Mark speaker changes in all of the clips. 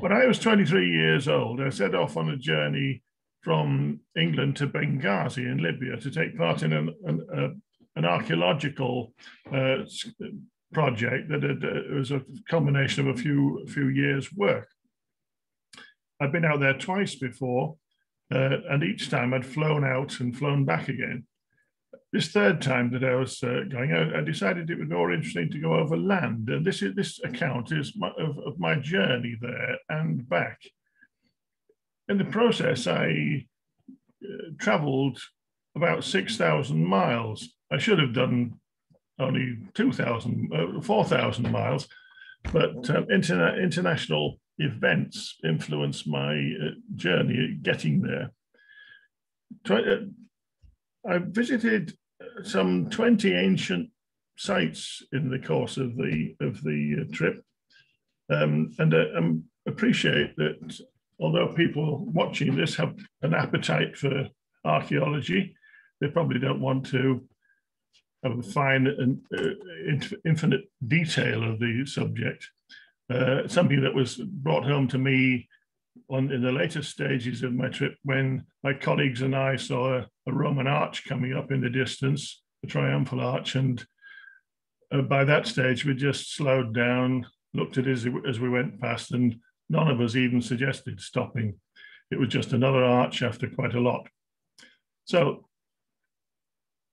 Speaker 1: When I was 23 years old, I set off on a journey from England to Benghazi in Libya to take part in an, an, uh, an archaeological uh, project that had, uh, was a culmination of a few, few years' work. I'd been out there twice before, uh, and each time I'd flown out and flown back again. This third time that I was uh, going out, I decided it be more interesting to go over land. And this is this account is my, of, of my journey there and back. In the process, I uh, traveled about 6,000 miles. I should have done only 2,000, uh, 4,000 miles, but uh, interna international events influenced my uh, journey getting there. Uh, I visited some 20 ancient sites in the course of the of the uh, trip, um, and I uh, um, appreciate that although people watching this have an appetite for archaeology, they probably don't want to have a fine and uh, infinite detail of the subject. Uh, something that was brought home to me on in the later stages of my trip when my colleagues and I saw a, a Roman arch coming up in the distance, a triumphal arch, and uh, by that stage we just slowed down, looked at it as, as we went past, and none of us even suggested stopping. It was just another arch after quite a lot. So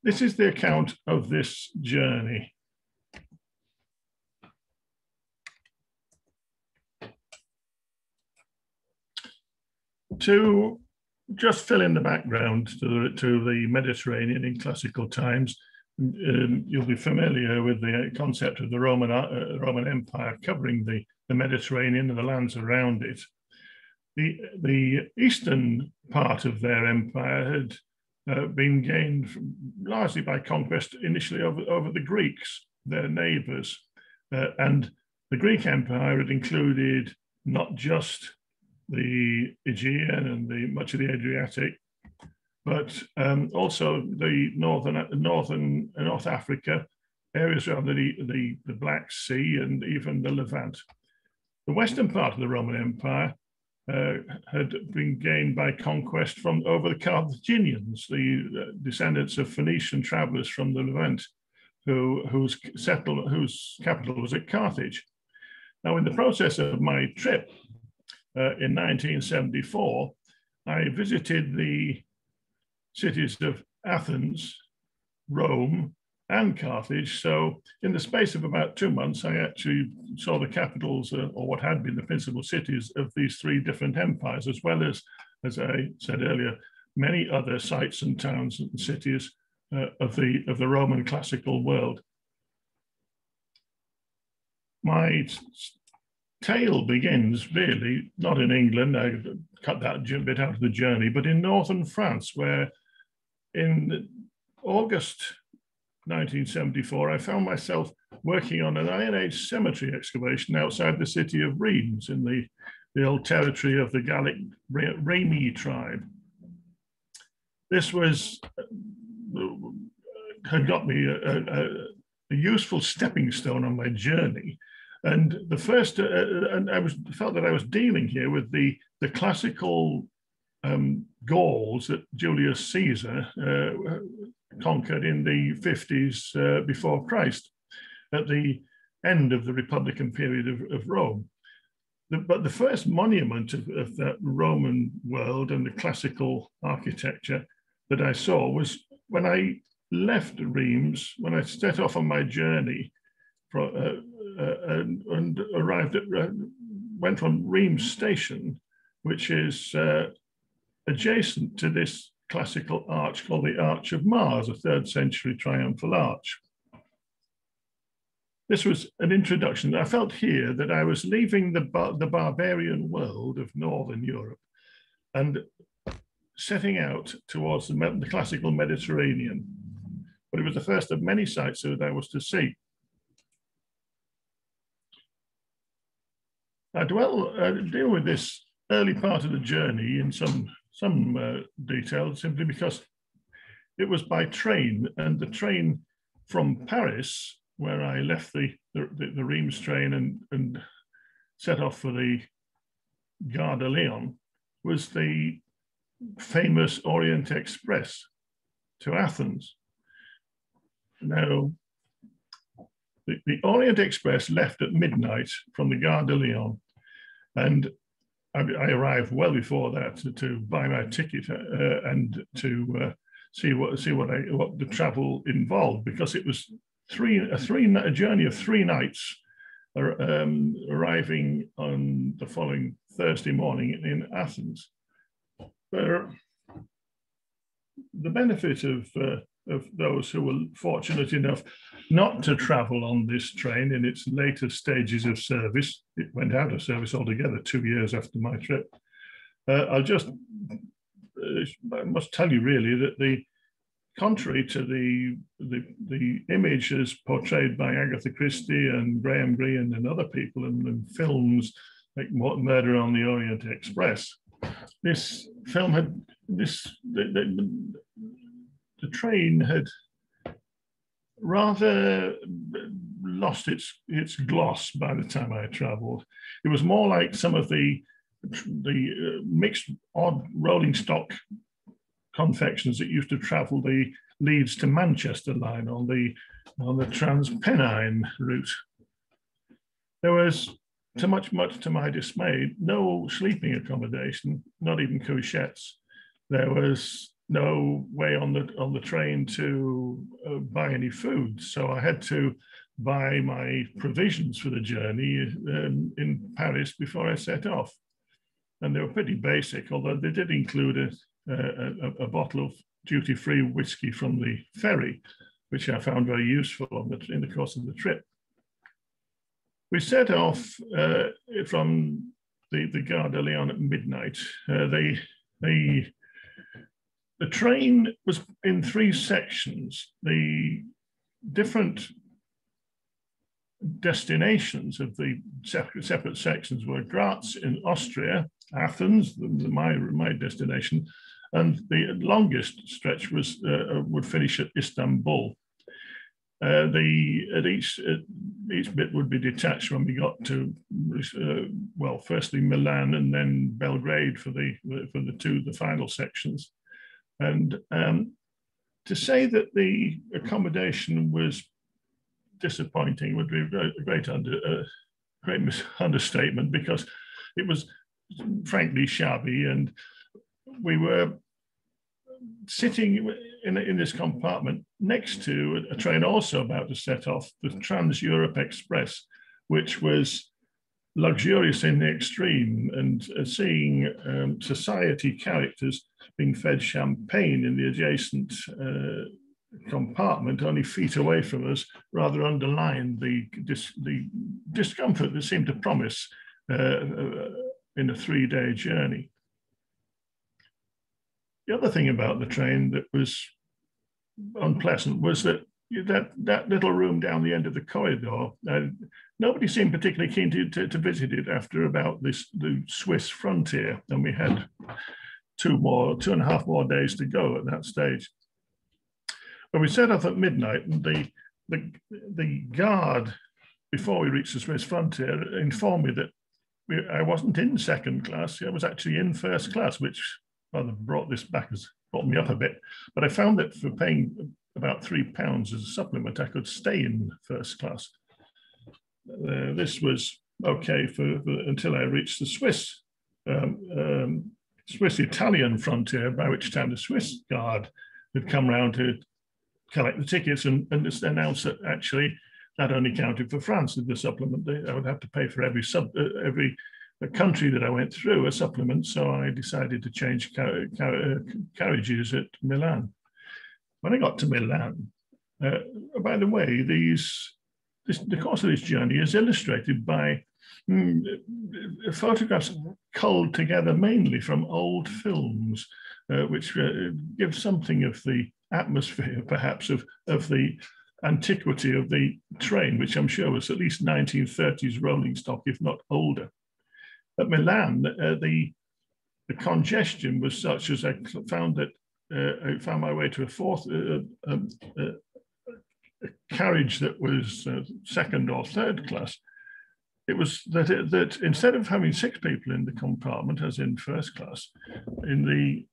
Speaker 1: this is the account of this journey. To just fill in the background to the, to the Mediterranean in classical times, um, you'll be familiar with the concept of the Roman, uh, Roman Empire covering the, the Mediterranean and the lands around it. The, the eastern part of their empire had uh, been gained largely by conquest initially over, over the Greeks, their neighbors. Uh, and the Greek Empire had included not just the Aegean and the much of the Adriatic, but um, also the northern northern North Africa areas around the, the, the Black Sea and even the Levant. The western part of the Roman Empire uh, had been gained by conquest from over the Carthaginians, the uh, descendants of Phoenician travelers from the Levant, who, whose, settle, whose capital was at Carthage. Now, in the process of my trip, in 1974, I visited the cities of Athens, Rome, and Carthage. So, in the space of about two months, I actually saw the capitals, uh, or what had been the principal cities of these three different empires, as well as, as I said earlier, many other sites and towns and cities uh, of the of the Roman classical world. My tale begins really not in England. I cut that bit out of the journey, but in northern France, where in August 1974, I found myself working on an Iron Age cemetery excavation outside the city of Reims in the, the old territory of the Gallic Remi tribe. This was uh, had got me a, a, a useful stepping stone on my journey and the first, uh, uh, and I was felt that I was dealing here with the the classical um, Gauls that Julius Caesar uh, conquered in the 50s uh, before Christ, at the end of the Republican period of, of Rome. The, but the first monument of, of that Roman world and the classical architecture that I saw was when I left Reims, when I set off on my journey for, uh, and, and, arrived at, uh, went from Reims station, which is uh, adjacent to this classical arch called the Arch of Mars, a third century triumphal arch. This was an introduction. I felt here that I was leaving the, bar the barbarian world of Northern Europe and setting out towards the, the classical Mediterranean. But it was the first of many sites that I was to see. I dwell, uh, deal with this early part of the journey in some, some uh, detail simply because it was by train and the train from Paris, where I left the, the, the Reims train and, and set off for the Gare de Lyon was the famous Orient Express to Athens. Now, the, the Orient Express left at midnight from the Gare de Lyon, and I, I arrived well before that to, to buy my ticket uh, and to uh, see what see what I what the travel involved because it was three a three a journey of three nights, um, arriving on the following Thursday morning in Athens. But the benefit of uh, of those who were fortunate enough not to travel on this train in its later stages of service. It went out of service altogether two years after my trip. Uh, I'll just, uh, I must tell you really that the, contrary to the, the, the image as portrayed by Agatha Christie and Graham Greene and other people in, in films like Murder on the Orient Express, this film had this the, the, the train had rather lost its its gloss by the time I travelled. It was more like some of the the uh, mixed odd rolling stock confections that used to travel the Leeds to Manchester line on the on the Transpennine route. There was, to much much to my dismay, no sleeping accommodation, not even couchettes. There was no way on the on the train to uh, buy any food, so I had to buy my provisions for the journey um, in Paris before I set off, and they were pretty basic. Although they did include a, a, a bottle of duty-free whiskey from the ferry, which I found very useful the, in the course of the trip. We set off uh, from the, the Gare de Lyon at midnight. Uh, they, they the train was in three sections. The different destinations of the separate, sections were Graz in Austria, Athens, the, my, my destination, and the longest stretch was uh, would finish at Istanbul. Uh, the at each each bit would be detached when we got to uh, well, firstly Milan and then Belgrade for the for the two the final sections. And um, to say that the accommodation was disappointing would be a great, under, uh, great understatement because it was frankly shabby. And we were sitting in, in this compartment next to a train also about to set off, the Trans-Europe Express, which was luxurious in the extreme and uh, seeing um, society characters being fed champagne in the adjacent uh, compartment only feet away from us rather underlined the, dis the discomfort that seemed to promise uh, uh, in a three-day journey. The other thing about the train that was unpleasant was that that, that little room down the end of the corridor, uh, nobody seemed particularly keen to, to, to, visit it after about this the Swiss frontier, and we had two more, two and a half more days to go at that stage. But we set off at midnight, and the the, the guard before we reached the Swiss frontier informed me that we, I wasn't in second class. I was actually in first class, which rather brought this back as brought me up a bit. But I found that for paying about three pounds as a supplement, I could stay in first class. Uh, this was okay for, for, until I reached the Swiss um, um, Swiss-Italian frontier, by which time the Swiss guard had come round to collect the tickets and, and announced that actually that only counted for France in the supplement. I would have to pay for every sub uh, every country that I went through a supplement. So I decided to change car car uh, carriages at Milan. When I got to Milan, uh, by the way, these this, the course of this journey is illustrated by mm, photographs culled together mainly from old films, uh, which uh, give something of the atmosphere, perhaps, of, of the antiquity of the train, which I'm sure was at least 1930s rolling stock, if not older. At Milan, uh, the, the congestion was such as I found that uh, I found my way to a fourth uh, um, uh, carriage that was uh, second or third class it was that it, that instead of having six people in the compartment, as in first class, in the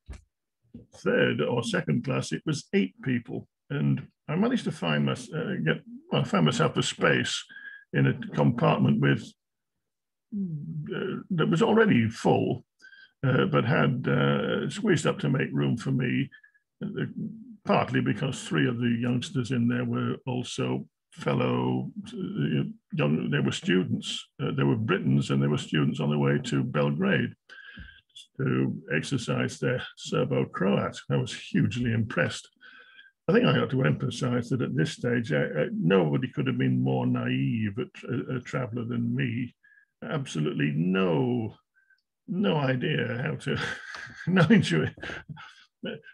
Speaker 1: third or second class, it was eight people, and I managed to find my, uh, get well, I found myself a space in a compartment with uh, that was already full, uh, but had uh, squeezed up to make room for me. Uh, partly because three of the youngsters in there were also fellow uh, young, they were students, uh, they were Britons and they were students on their way to Belgrade to exercise their Serbo-Croat. I was hugely impressed. I think I ought to emphasize that at this stage, I, I, nobody could have been more naive a, a traveler than me. Absolutely no, no idea how to, no intuition,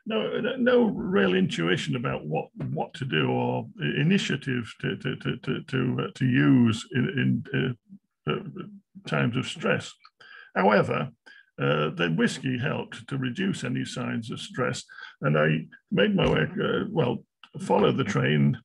Speaker 1: no, no real intuition about what what to do or initiative to to to to to, uh, to use in, in uh, uh, times of stress. However, uh, the whiskey helped to reduce any signs of stress, and I made my way. Uh, well, followed the train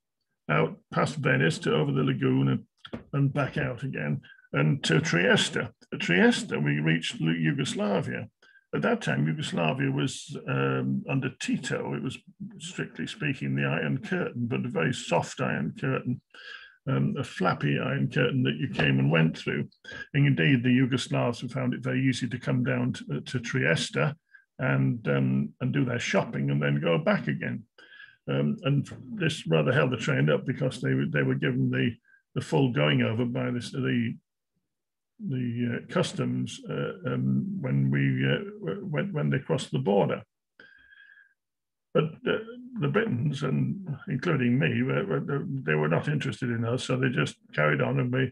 Speaker 1: out past Venice to over the lagoon and, and back out again, and to Trieste. At Trieste, we reached Yugoslavia at that time, Yugoslavia was um, under Tito. It was, strictly speaking, the Iron Curtain, but a very soft Iron Curtain, um, a flappy Iron Curtain that you came and went through. And indeed, the Yugoslavs found it very easy to come down to, to Trieste and, um, and do their shopping and then go back again. Um, and this rather held the train up because they, they were given the, the full going over by this, the the uh, customs uh, um, when we uh, when, when they crossed the border. But the Britons, and including me, were, they were not interested in us, so they just carried on. And we,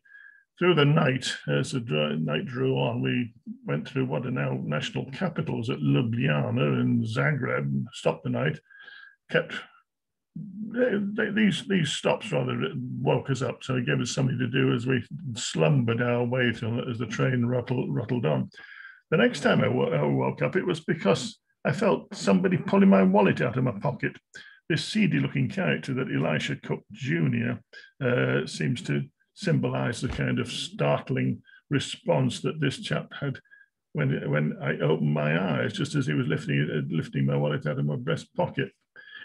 Speaker 1: through the night, as the night drew on, we went through what are now national capitals at Ljubljana and Zagreb, stopped the night, kept these these stops rather woke us up, so it gave us something to do as we slumbered our way to, as the train rattled, rattled on. The next time I, I woke up, it was because I felt somebody pulling my wallet out of my pocket. This seedy-looking character that Elisha Cook Jr. Uh, seems to symbolize the kind of startling response that this chap had when when I opened my eyes, just as he was lifting lifting my wallet out of my breast pocket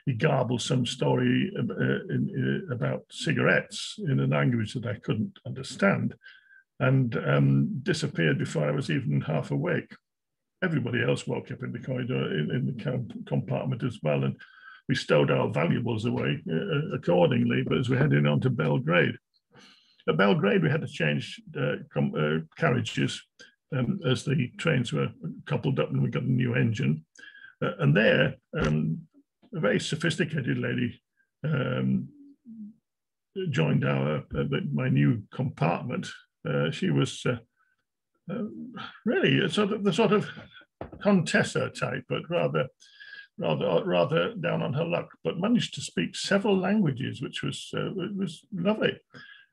Speaker 1: he garbled some story uh, uh, about cigarettes in a language that I couldn't understand and um, disappeared before I was even half awake. Everybody else woke up in the corridor, in, in the compartment as well, and we stowed our valuables away uh, accordingly. But as we headed on to Belgrade, at Belgrade we had to change uh, uh, carriages um, as the trains were coupled up and we got a new engine. Uh, and there, um, a very sophisticated lady um, joined our uh, my new compartment. Uh, she was uh, uh really sort of the sort of Contessa type, but rather rather rather down on her luck. But managed to speak several languages, which was uh, was lovely.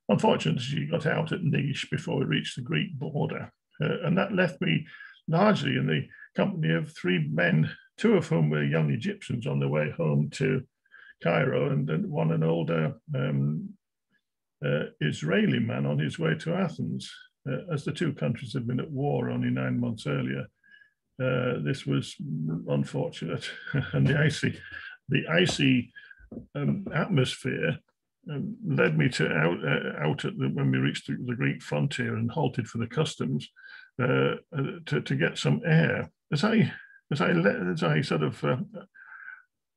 Speaker 1: Unfortunately, she got out at Niš before we reached the Greek border, uh, and that left me largely in the company of three men two of whom were young Egyptians on their way home to Cairo, and one an older um, uh, Israeli man on his way to Athens. Uh, as the two countries had been at war only nine months earlier, uh, this was unfortunate, and the icy, the icy um, atmosphere um, led me to out, uh, out at the, when we reached the, the, Greek frontier and halted for the customs uh, uh, to, to get some air. As I as I as I sort of uh,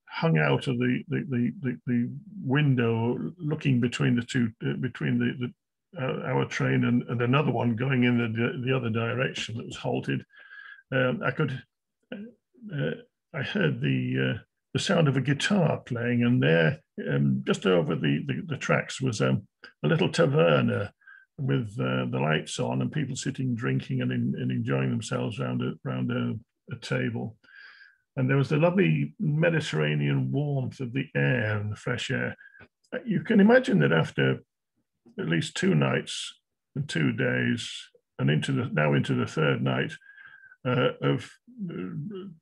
Speaker 1: hung out of the the, the the, window, looking between the two uh, between the, the uh, our train and, and, another one going in the the other direction that was halted. Um, I could uh, I heard the uh, the sound of a guitar playing, and there, um, just over the, the, the tracks, was um, a little taverna with uh, the lights on and people sitting drinking and, in, and enjoying themselves around a, around a, a table. And there was the lovely Mediterranean warmth of the air and the fresh air. You can imagine that after at least two nights and two days, and into the now into the third night uh, of uh,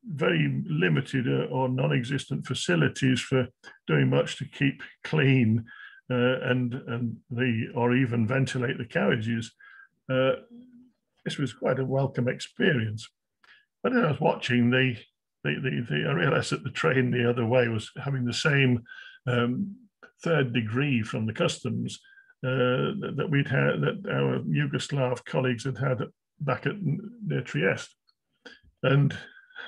Speaker 1: very limited uh, or non-existent facilities for doing much to keep clean uh, and and the or even ventilate the carriages uh, this was quite a welcome experience. But then I was watching the, the, the, the I realized that the train the other way was having the same um, third degree from the customs uh, that, we'd had, that our Yugoslav colleagues had had back at near Trieste. And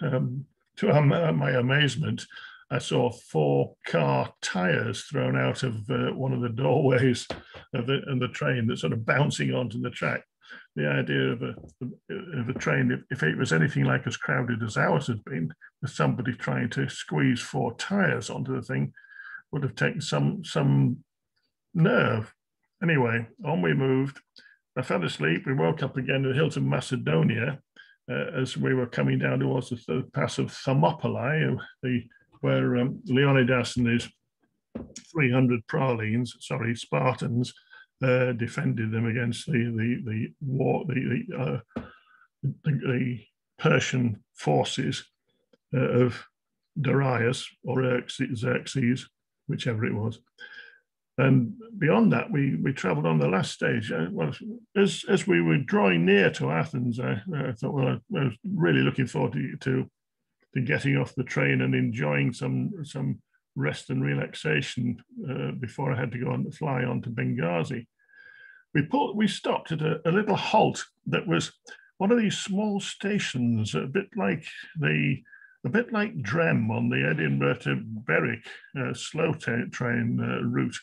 Speaker 1: um, to my amazement, I saw four car tires thrown out of uh, one of the doorways of the, of the train that sort of bouncing onto the track. The idea of a, of a train, if, it was anything like as crowded as ours had been, with somebody trying to squeeze four tires onto the thing, would have taken some some nerve. Anyway, on we moved. I fell asleep. We woke up again in Hilton Macedonia uh, as we were coming down towards the pass of Thermopylae, the where um, Leonidas and his 300 pralines, sorry, Spartans, uh, defended them against the the the war the the, uh, the, the, Persian forces uh, of Darius or Xerxes, whichever it was. And beyond that, we we travelled on the last stage. Uh, well, as as we were drawing near to Athens, I, I thought, well, I, I, was really looking forward to, to to getting off the train and enjoying some some rest and relaxation uh, before I had to go on the fly on to Benghazi. We put we stopped at a, a, little halt that was one of these small stations, a bit like the a bit like Drem on the Edinburgh to Berwick uh, slow train uh, route,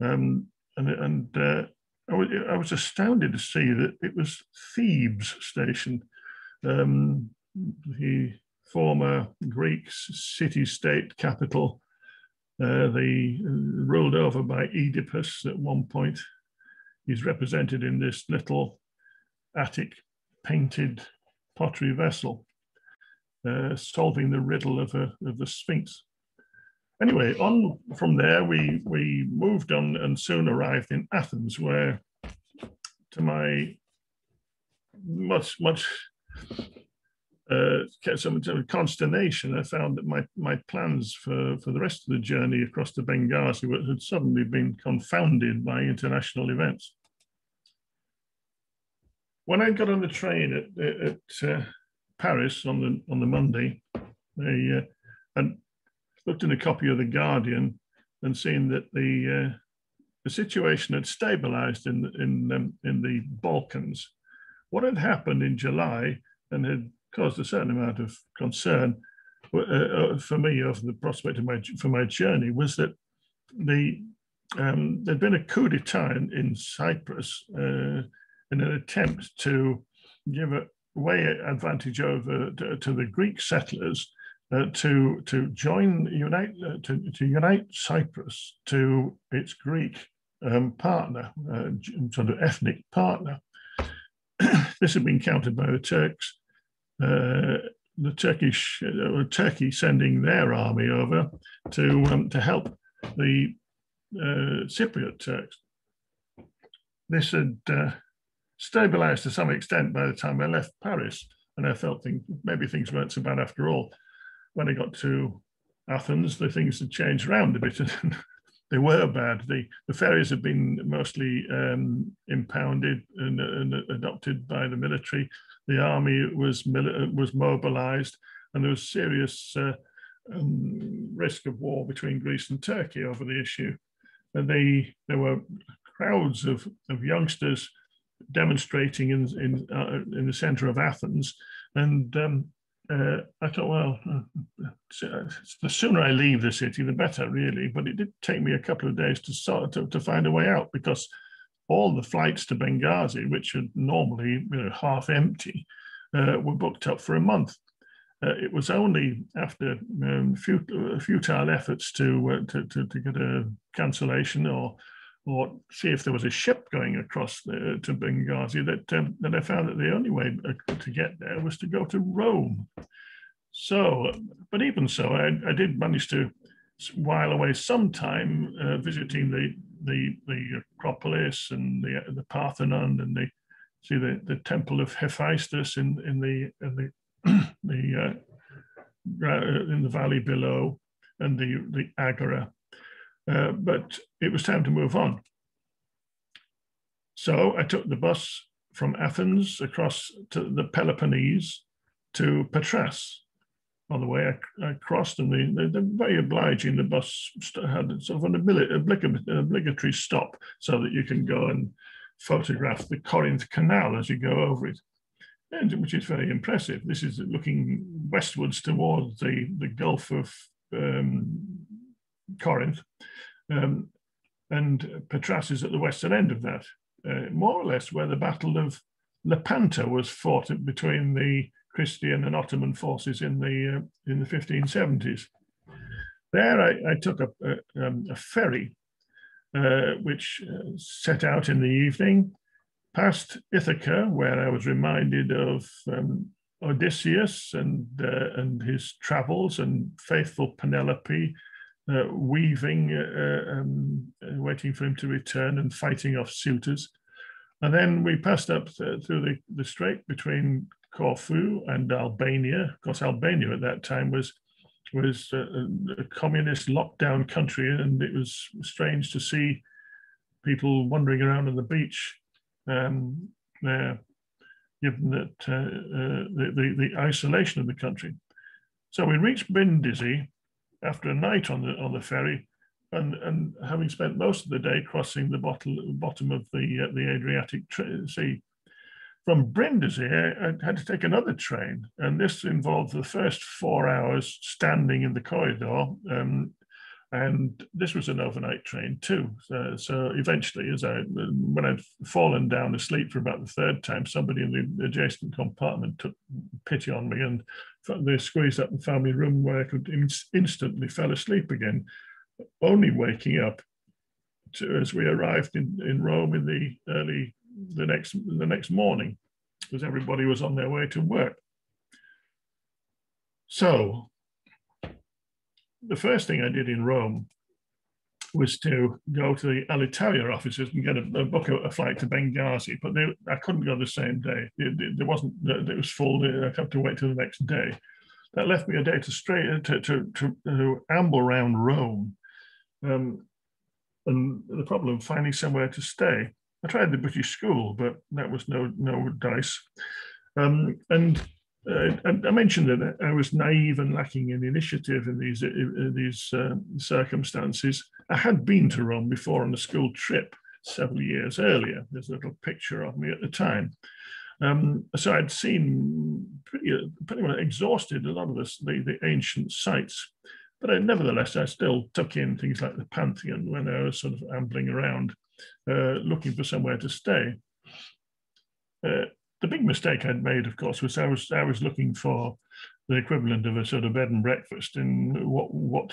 Speaker 1: um, and and uh, I was, I, was, astounded to see that it was Thebes station. Um, the former Greek city-state capital, uh, the uh, ruled over by Oedipus at one point. He's represented in this little Attic painted pottery vessel, uh, solving the riddle of, a, of the Sphinx. Anyway, on from there, we, we moved on and soon arrived in Athens, where to my much, much uh, some, some consternation, I found that my, my plans for, for the rest of the journey across to Benghazi had suddenly been confounded by international events. When I got on the train at, at uh, Paris on the on the Monday, I uh, and looked in a copy of the Guardian and seen that the uh, the situation had stabilized in in um, in the Balkans. What had happened in July and had caused a certain amount of concern uh, uh, for me of the prospect of my for my journey was that the um, there'd been a coup d'état in, in Cyprus uh, in an attempt to give a way advantage over to, to the Greek settlers uh, to to join unite uh, to, to unite Cyprus to its Greek um, partner, uh, sort of ethnic partner. this had been countered by the Turks the Turkish uh, Turkey sending their army over to um, to help the uh, Cypriot Turks. This had uh, stabilized to some extent by the time I left Paris, and I felt think maybe things weren't so bad after all. When I got to Athens, the things had changed around a bit. they were bad. The, the ferries had been mostly um, impounded and, and, adopted by the military the army was was mobilized, and there was serious uh, um, risk of war between Greece and Turkey over the issue. And they there were crowds of, of youngsters demonstrating in in uh, in the center of Athens, and um, uh, I thought, well, uh, the sooner I leave the city, the better, really. But it did take me a couple of days to sort to, to find a way out because all the flights to Benghazi, which are normally you know, half empty, uh, were booked up for a month. Uh, it was only after um, futile, futile, efforts to, uh, to, to, to, get a cancellation or or see if there was a ship going across the, to Benghazi that um, that I found that the only way uh, to get there was to go to Rome. So, but even so, I, I did manage to while away some time uh, visiting the the the Acropolis and the the Parthenon and the see the, the temple of Hephaestus in in the in the the uh, in the valley below and the the agora, uh, but it was time to move on. So I took the bus from Athens across to the Peloponnese to Patras. On the way, I, I crossed, and they, they're very obliging. The bus had sort of an obligatory stop so that you can go and photograph the Corinth Canal as you go over it, and which is very impressive. This is looking westwards towards the, the Gulf of um, Corinth, um, and Patras is at the western end of that uh, more or less where the Battle of Lepanto was fought between the Christian and Ottoman forces in the uh, in the 1570s. There, I, I took a, a, um, a ferry, uh, which uh, set out in the evening, past Ithaca, where I was reminded of um, Odysseus and uh, and his travels and faithful Penelope uh, weaving, uh, um, waiting for him to return and fighting off suitors. And then we passed up th through the, the strait between Corfu and Albania. Of course, Albania at that time was was a, a communist lockdown country, and it was strange to see people wandering around on the beach um, there, given that uh, uh, the, the, the isolation of the country. So we reached Brindisi after a night on the on the ferry, and and having spent most of the day crossing the bottom bottom of the uh, the Adriatic Sea. From Brindisi, I, had to take another train, and this involved the first four hours standing in the corridor. Um, and this was an overnight train too. So, so, eventually, as I when I'd fallen down asleep for about the third time, somebody in the adjacent compartment took pity on me and they squeezed up me a room where I could in instantly fell asleep again, only waking up to, as we arrived in, in Rome in the early the next the next morning, because everybody was on their way to work. So the first thing I did in Rome was to go to the Alitalia offices and get a, a book a, flight to Benghazi, but they, I couldn't go the same day. There wasn't, it was full. I'd have to wait till the next day. That left me a day to straight to to, to, to amble around Rome, um, and the problem finding somewhere to stay. I tried the British school, but that was no no dice. Um, and uh, I, mentioned that I was naive and lacking in initiative in these in these uh, circumstances. I had been to Rome before on a school trip several years earlier. There's a little picture of me at the time. Um, so I'd seen pretty, pretty much exhausted a lot of the, the ancient sites. But I, nevertheless, I still took in things like the Pantheon when I was sort of ambling around, uh, looking for somewhere to stay. Uh, the big mistake I'd made, of course, was I was I was looking for the equivalent of a sort of bed and breakfast in what what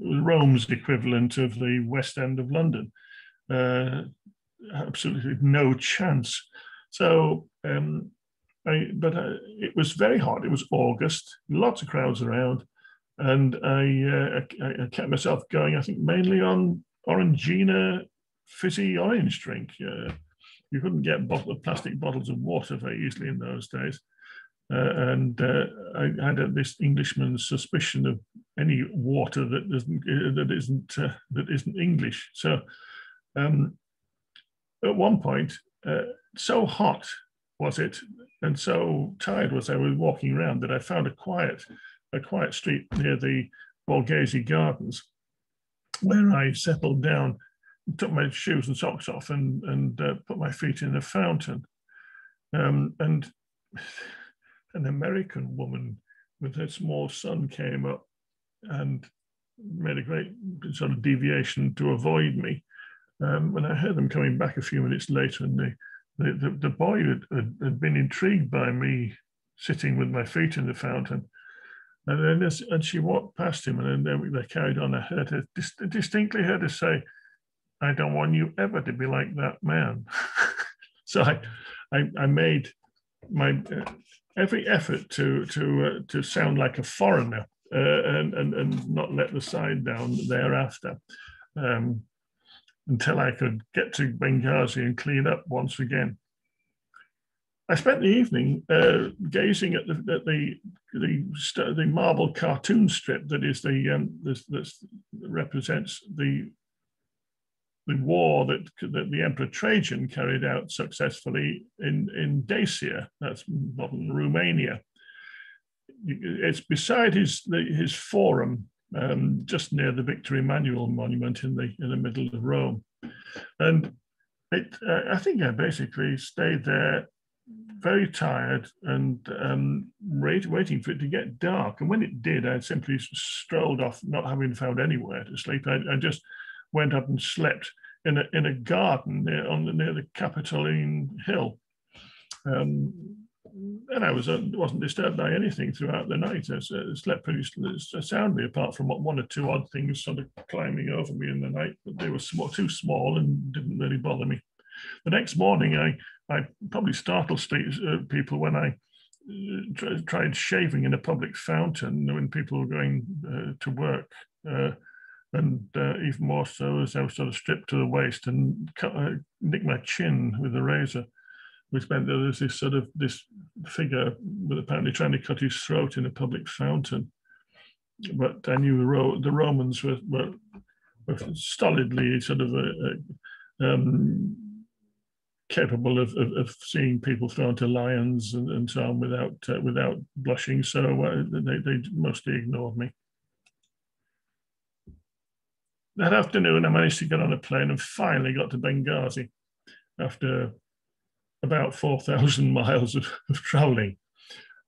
Speaker 1: Rome's equivalent of the West End of London. Uh, absolutely no chance. So, um, I, but I, it was very hot. It was August, lots of crowds around, and I, uh, I, I kept myself going. I think mainly on Orangina fizzy orange drink. Uh, you couldn't get bottle, plastic bottles of water very easily in those days. Uh, and uh, I had this Englishman's suspicion of any water that doesn't uh, that isn't uh, that isn't English. So um, at one point, uh, so hot was it, and so tired was I was walking around that I found a quiet a quiet street near the Borghese Gardens, where I settled down took my shoes and socks off and and uh, put my feet in a fountain. Um, and an American woman with her small son came up and made a great sort of deviation to avoid me. Um, when I heard them coming back a few minutes later, and the the, the, the boy had, had, had, been intrigued by me sitting with my feet in the fountain. And then as, and she walked past him, and then they, they carried on. I heard her distinctly heard her say, I don't want you ever to be like that man. so I, I, I, made my uh, every effort to to uh, to sound like a foreigner uh, and, and and not let the side down thereafter, um, until I could get to Benghazi and clean up once again. I spent the evening uh, gazing at the, at the, the the marble cartoon strip that is the um, represents the the war that, that the Emperor Trajan carried out successfully in, in Dacia, that's modern Romania. It's beside his, his forum, um, just near the Victor Emmanuel monument in the, in the middle of Rome. And it, uh, I think I basically stayed there very tired and um, wait, waiting for it to get dark. And when it did, I simply strolled off, not having found anywhere to sleep. I, I just went up and slept in a, in a garden near, on the, near the Capitoline Hill. Um, and I was, uh, wasn't disturbed by anything throughout the night. I, I slept pretty soundly, apart from one or two odd things sort of climbing over me in the night, but they were small, too small and didn't really bother me. The next morning, I, I probably startled uh, people when I uh, tried shaving in a public fountain when people were going uh, to work. Uh, and uh, even more so as I was sort of stripped to the waist and cut, uh, nicked my chin with a razor, which meant there was this sort of this figure with apparently trying to cut his throat in a public fountain. But I knew the, Ro- the Romans were, were, were stolidly sort of um, capable of, of, of, seeing people thrown to lions and, and so on without uh, without blushing. So uh, they, they mostly ignored me. That afternoon, I managed to get on a plane and finally got to Benghazi after about 4,000 miles of, of traveling.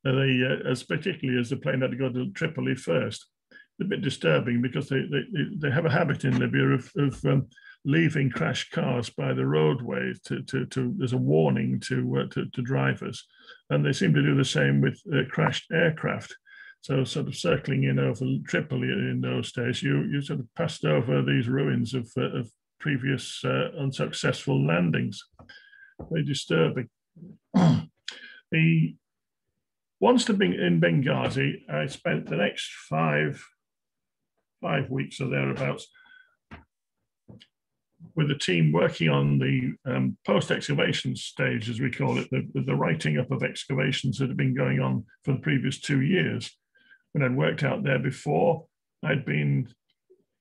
Speaker 1: Uh, they, uh, as particularly as the plane had to go to Tripoli first. A bit disturbing because they, they, they have a habit in Libya of, of um, leaving crashed cars by the roadway to, to, to as a warning to, uh, to, to, drivers. And they seem to do the same with uh, crashed aircraft. So sort of circling in over Tripoli in those days, you, you sort of passed over these ruins of, uh, of previous uh, unsuccessful landings. Very disturbing. the once to be in Benghazi, I spent the next five five weeks or thereabouts with a team working on the um, post-excavation stage, as we call it, the, the writing up of excavations that had been going on for the previous two years. When I'd worked out there before, I'd been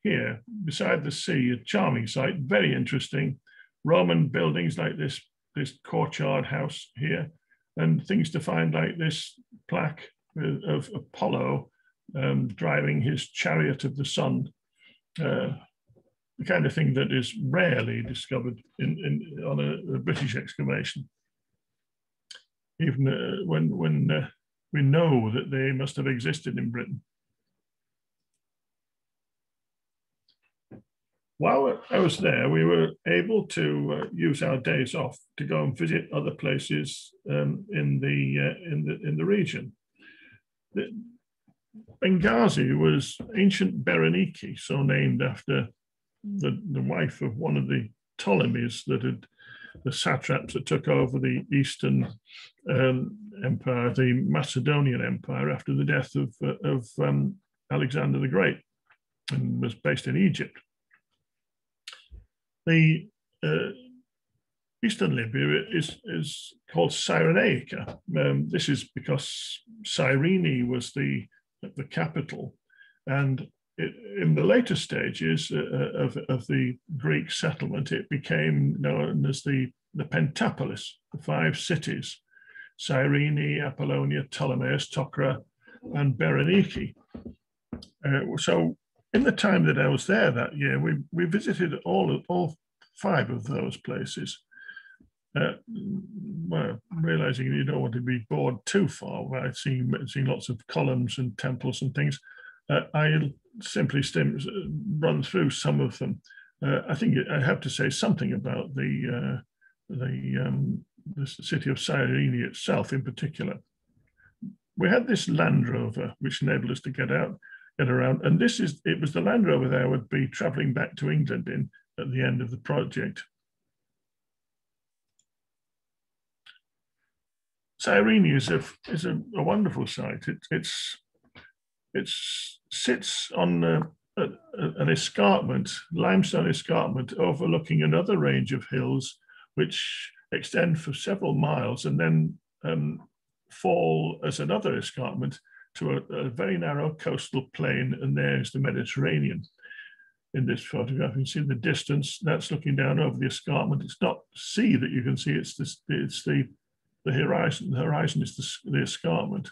Speaker 1: here beside the sea, a charming site, very interesting. Roman buildings like this, this courtyard house here, and things to find like this plaque of Apollo um, driving his chariot of the sun. Uh, the kind of thing that is rarely discovered in, in on a, a, British excavation. Even uh, when, when uh, we know that they must have existed in Britain. While I was there, we were able to uh, use our days off to go and visit other places um, in the uh, in the in the region. The, Benghazi was ancient Berenike, so named after the, the wife of one of the Ptolemies that had the satraps that took over the Eastern um, Empire, the Macedonian Empire, after the death of, uh, of um, Alexander the Great, and was based in Egypt. The uh, Eastern Libya is, is called Cyrenaica. Um, this is because Cyrene was the, the capital, and in the later stages uh, uh, of, of the Greek settlement, it became known as the, the Pentapolis, the five cities, Cyrene, Apollonia, Ptolemais, Tokra, and Berenike. Uh, so in the time that I was there that year, we, we visited all, all five of those places. Uh, well, realizing you don't want to be bored too far, I've seen, seen lots of columns and temples and things. Uh, I simply stems, run through some of them. Uh, I think I have to say something about the uh, the, um, the city of Cyrene itself in particular. We had this Land Rover which enabled us to get out, get around, and this is it was the Land Rover that I would be travelling back to England in at the end of the project. Cyrene is a is a, a wonderful site. It, it's it sits on a, a, an escarpment, limestone escarpment, overlooking another range of hills which extend for several miles and then um, fall as another escarpment to a, a, very narrow coastal plain, and there's the Mediterranean. in this photograph. You can see the distance, that's looking down over the escarpment. It's not sea that you can see, it's, this, it's the, the horizon. The horizon is the, the escarpment.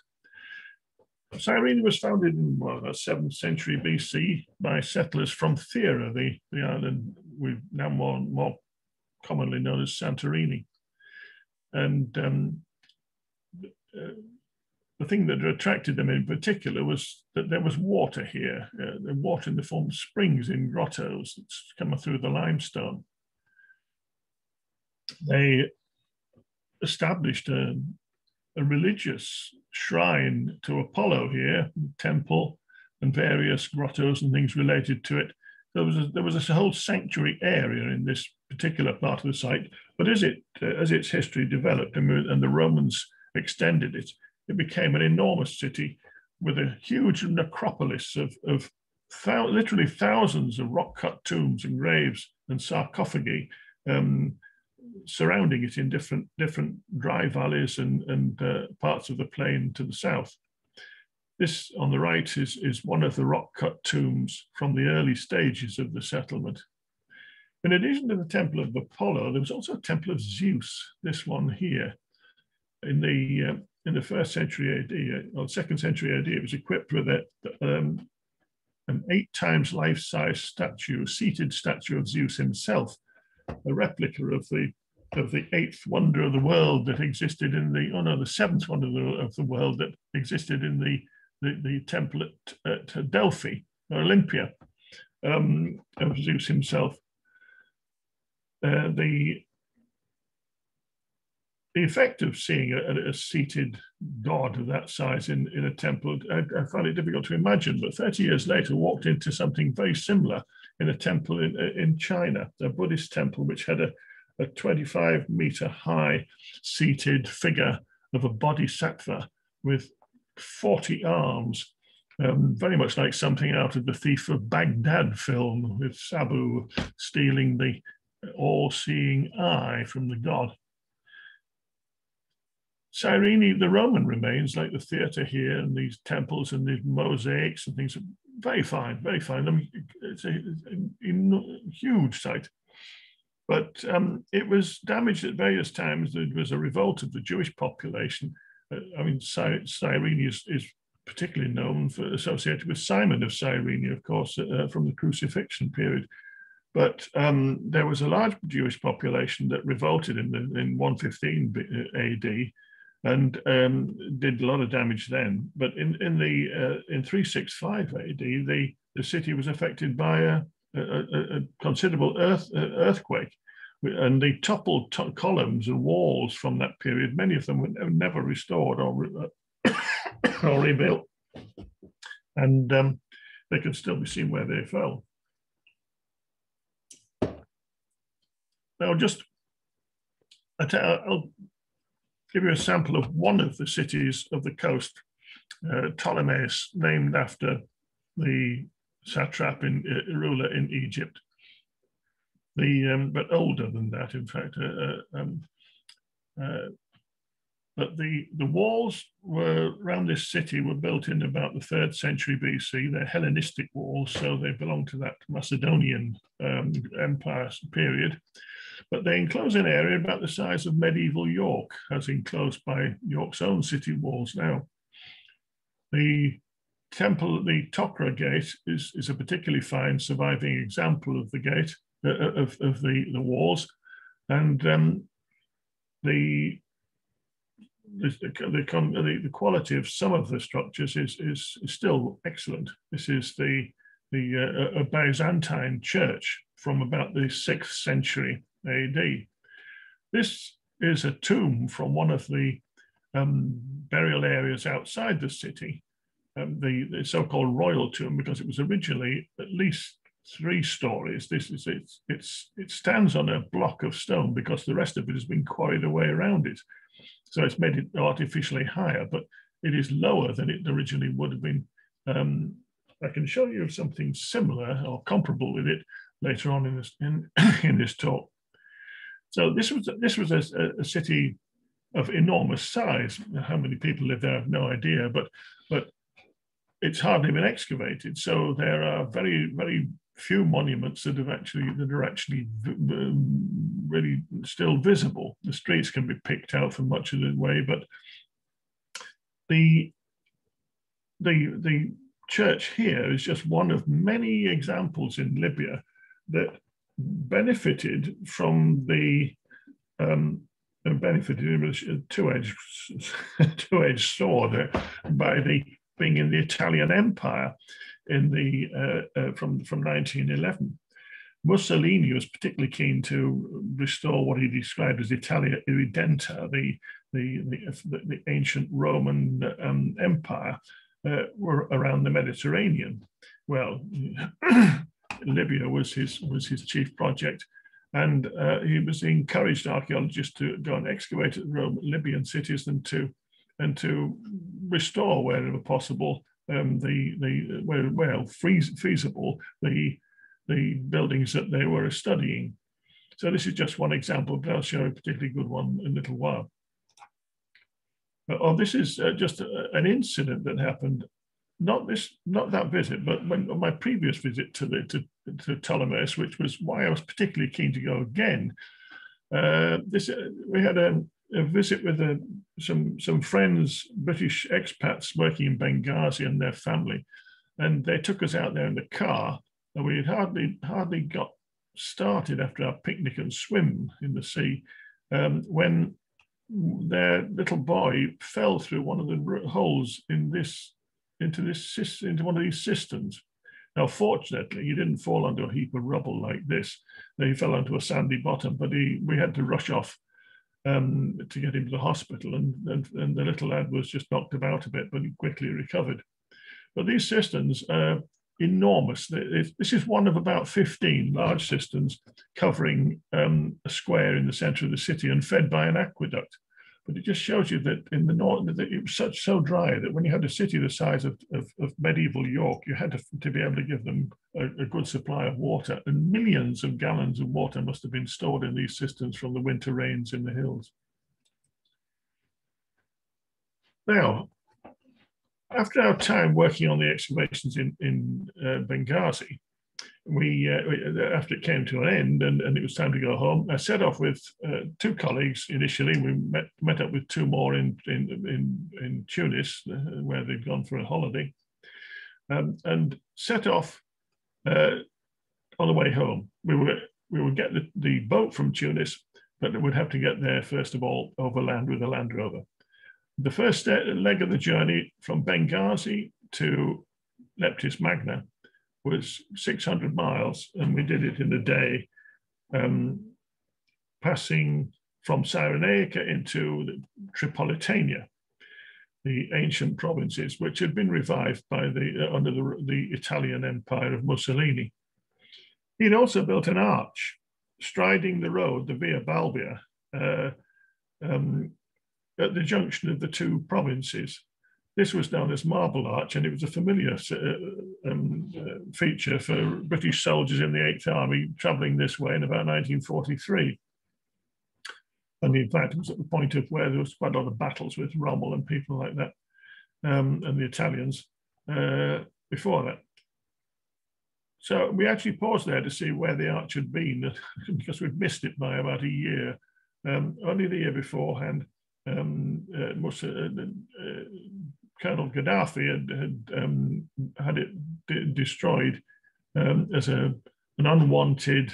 Speaker 1: Cyrene was founded in well, the 7th century BC by settlers from Thera, the, the island we now more, more commonly known as Santorini. And um, uh, the thing that attracted them in particular was that there was water here, uh, water in the form of springs in grottos that's coming through the limestone. They established a, a religious shrine to Apollo here, temple, and various grottos and things related to it. There was a, there was a whole sanctuary area in this particular part of the site. But as it uh, as its history developed and, the Romans extended it, it became an enormous city with a huge necropolis of, of thou literally thousands of rock-cut tombs and graves and sarcophagi um, surrounding it in different different dry valleys and, and uh, parts of the plain to the south. This on the right is, is one of the rock-cut tombs from the early stages of the settlement. In addition to the Temple of Apollo, there was also a Temple of Zeus, this one here. In the, uh, in the first century AD, uh, or second century AD, it was equipped with a, um, an eight times life-size statue, seated statue of Zeus himself, a replica of the of the eighth wonder of the world that existed in the oh no the seventh wonder of the, of the world that existed in the the, the temple at, at Delphi or Olympia um, of Zeus himself. Uh, the the effect of seeing a, a, seated god of that size in, in a temple, I, I find it difficult to imagine. But 30 years later, walked into something very similar in a temple in, in China, a Buddhist temple, which had a, a 25 meter high seated figure of a bodhisattva with 40 arms, um, very much like something out of the Thief of Baghdad film with Sabu stealing the all-seeing eye from the god. Cyrene, the Roman remains, like the theatre here and these temples and these mosaics and things, are very fine, very fine. I mean, it's a, a, a huge site. But um, it was damaged at various times. There was a revolt of the Jewish population. Uh, I mean, Cyrene is, is, particularly known for associated with Simon of Cyrene, of course, uh, from the crucifixion period. But um, there was a large Jewish population that revolted in, the, in 115 AD and um, did a lot of damage then. But in, in, the, uh, in 365 AD, the, the city was affected by a, a, a considerable earth, uh, earthquake. And the toppled columns and walls from that period, many of them were never restored or, re or rebuilt. And um, they can still be seen where they fell. Now, just I'll give you a sample of one of the cities of the coast, uh, Ptolemais, named after the satrap in uh, ruler in Egypt. The um, but older than that, in fact. Uh, uh um, uh, but the, the walls were around this city were built in about the third century BC. They're Hellenistic walls, so they belong to that Macedonian um, empire period but they enclose an area about the size of medieval York, as enclosed by York's own city walls now. The temple, the Tokra Gate, is, is a particularly fine surviving example of the gate, uh, uh of, of the, the walls. And um, the, the, the, the, quality of some of the structures is, is, is still excellent. This is the, the uh, Byzantine church from about the sixth century AD. This is a tomb from one of the um, burial areas outside the city, um, the, the so-called royal tomb, because it was originally at least three stories. This is it's, it's it stands on a block of stone because the rest of it has been quarried away around it. So it's made it artificially higher, but it is lower than it originally would have been. Um, I can show you something similar or comparable with it later on in this in, in this talk. So this was this was a, a, city of enormous size. How many people live there? I have no idea, but but it's hardly been excavated. So there are very very few monuments that have actually that are actually really still visible. The streets can be picked out for much of the way, but the the the church here is just one of many examples in Libya that benefited from the um, benefited a two-edged two-edged sword by the being in the Italian Empire in the uh, uh, from from 1911. Mussolini was particularly keen to restore what he described as Italia Irredenta, the the, the, the ancient Roman um, Empire, uh, were around the Mediterranean. Well, Libya was his was his chief project, and uh, he was encouraged archaeologists to go and excavate the Roman Libyan cities and to and to restore wherever possible um, the the well, well feasible the the buildings that they were studying. So this is just one example, but I'll show a particularly good one in a little while. Oh, this is uh, just a, an incident that happened, not this, not that visit, but when on my previous visit to the to, to Ptolemais, which was why I was particularly keen to go again. Uh, this uh, we had a, a visit with a, uh, some some friends, British expats working in Benghazi and their family, and they took us out there in the car, and we had hardly hardly got started after our picnic and swim in the sea um, when their little boy fell through one of the holes in this into this into one of these cisterns. Now, fortunately, he didn't fall onto a heap of rubble like this. He fell onto a sandy bottom, but he we had to rush off um, to get him to the hospital, and, and, and the little lad was just knocked about a bit, but he quickly recovered. But these cisterns are enormous. This is one of about 15 large cisterns covering um, a square in the center of the city and fed by an aqueduct. But it just shows you that in the north, that it was such so dry that when you had a city the size of, of, of medieval York, you had to, to, be able to give them a, a, good supply of water. And millions of gallons of water must have been stored in these cisterns from the winter rains in the hills. Now, after our time working on the excavations in, in uh, Benghazi, we, uh, after it came to an end and, and, it was time to go home, I set off with uh, two colleagues initially. We met, met up with two more in, in, in, in Tunis, uh, where they'd gone for a holiday, um, and set off uh, on the way home. We were we would get the, the boat from Tunis, but we would have to get there first of all overland with a Land Rover. The first leg of the journey from Benghazi to Leptis Magna was 600 miles, and we did it in a day, um, passing from Cyrenaica into Tripolitania, the ancient provinces, which had been revived by the uh, under the, the Italian Empire of Mussolini. He'd also built an arch striding the road, the Via Balbia, uh, um, at the junction of the two provinces. This was known as Marble Arch, and it was a familiar uh, um, uh, feature for British soldiers in the Eighth Army travelling this way in about 1943. And in fact, it was at the point of where there was quite a lot of battles with Rommel and people like that, um, and the Italians uh, before that. So we actually paused there to see where the arch had been because we'd missed it by about a year. Um, only the year beforehand, um, uh, uh, uh, Colonel Gaddafi had had, um, had it destroyed um, as a, an unwanted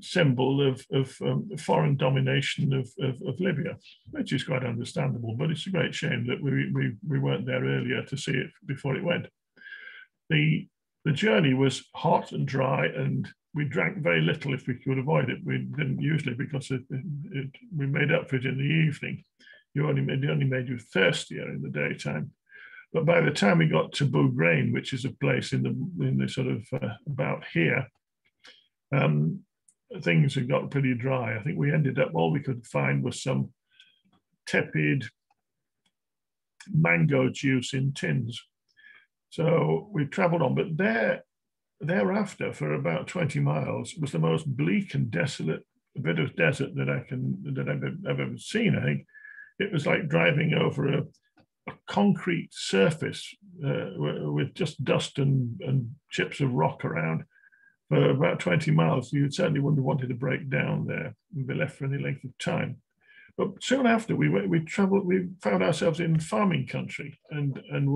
Speaker 1: symbol of, of um, foreign domination of, of, of, Libya, which is quite understandable. But it's a great shame that we, we, we weren't there earlier to see it before it went. The, the journey was hot and dry, and we drank very little if we could avoid it. We didn't usually because it, it, it, we made up for it in the evening. You only it only made you thirstier in the daytime. But by the time we got to Bougrain, which is a place in the in the sort of uh, about here, um, things had got pretty dry. I think we ended up all we could find was some tepid mango juice in tins. So we travelled on, but there thereafter for about 20 miles was the most bleak and desolate bit of desert that I can that I've ever seen. I think it was like driving over a a concrete surface uh, with just dust and, and chips of rock around for about 20 miles, you certainly wouldn't have wanted to break down there and be left for any length of time. But soon after, we we traveled, we found ourselves in farming country, and and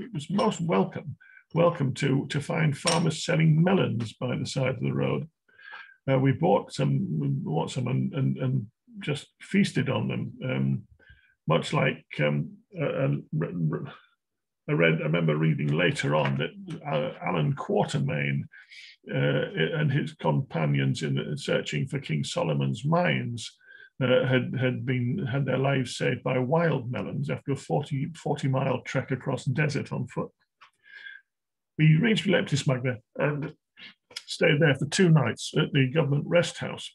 Speaker 1: it was most welcome welcome to to find farmers selling melons by the side of the road. Uh, we bought some, bought some, and, and, and just feasted on them, um, much like um, I read. I remember reading later on that uh, Allan Quatermain uh, and his companions in searching for King Solomon's mines uh, had had been had their lives saved by wild melons after a 40, 40 mile trek across the desert on foot. We reached Leptis Magna and stayed there for two nights at the government rest house.